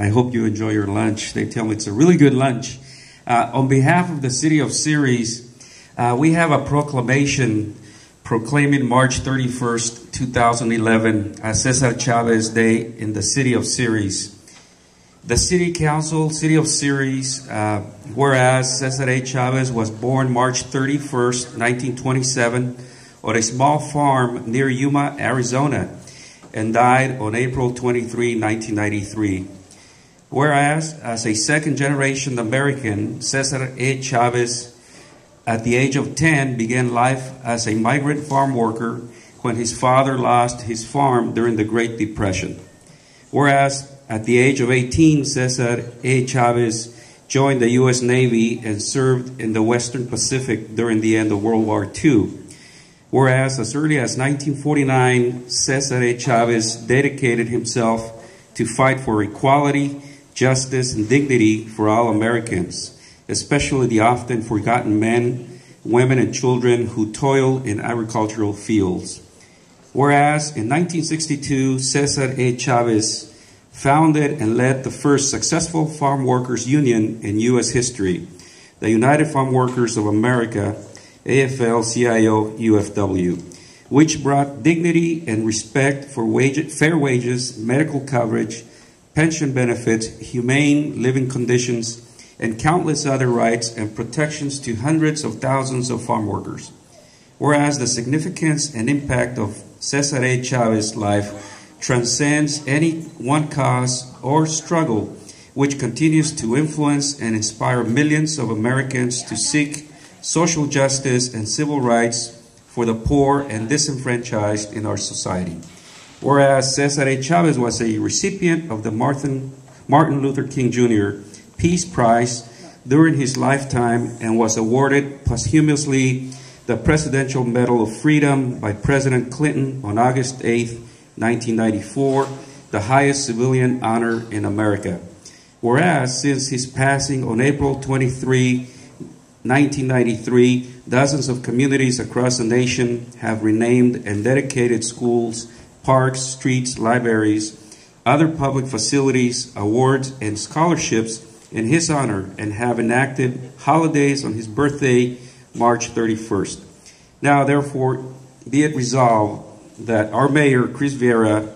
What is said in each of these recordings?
I hope you enjoy your lunch. They tell me it's a really good lunch. Uh, on behalf of the city of Ceres, uh, we have a proclamation proclaiming March 31st, 2011 as Cesar Chavez Day in the city of Ceres. The City Council, City of Ceres, uh, whereas Cesar A. Chavez was born March 31st, 1927, on a small farm near Yuma, Arizona, and died on April 23, 1993. Whereas, as a second generation American, Cesar A. Chavez, at the age of 10, began life as a migrant farm worker when his father lost his farm during the Great Depression. Whereas, at the age of 18, Cesar A. Chavez joined the U.S. Navy and served in the Western Pacific during the end of World War II. Whereas, as early as 1949, Cesar A. Chavez dedicated himself to fight for equality, justice, and dignity for all Americans, especially the often forgotten men, women, and children who toil in agricultural fields. Whereas, in 1962, Cesar A. Chavez founded and led the first successful farm workers union in U.S. history, the United Farm Workers of America, AFL CIO UFW, which brought dignity and respect for wage, fair wages, medical coverage, pension benefits, humane living conditions, and countless other rights and protections to hundreds of thousands of farm workers. Whereas the significance and impact of Cesar A. Chavez's life transcends any one cause or struggle which continues to influence and inspire millions of Americans to seek social justice and civil rights for the poor and disenfranchised in our society. Whereas Cesar A. Chavez was a recipient of the Martin, Martin Luther King Jr. Peace Prize during his lifetime and was awarded posthumously the Presidential Medal of Freedom by President Clinton on August 8, 1994, the highest civilian honor in America. Whereas, since his passing on April 23, 1993, dozens of communities across the nation have renamed and dedicated schools, parks, streets, libraries, other public facilities, awards, and scholarships in his honor and have enacted holidays on his birthday, March 31st. Now, therefore, be it resolved that our mayor, Chris Vierra,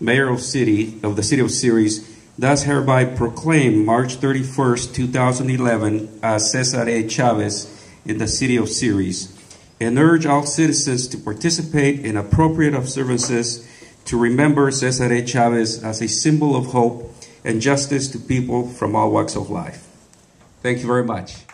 mayor of city of the city of Ceres, does hereby proclaim March 31st, 2011 as Cesar A. Chavez in the city of Ceres and urge all citizens to participate in appropriate observances to remember Cesar A. Chavez as a symbol of hope and justice to people from all walks of life. Thank you very much.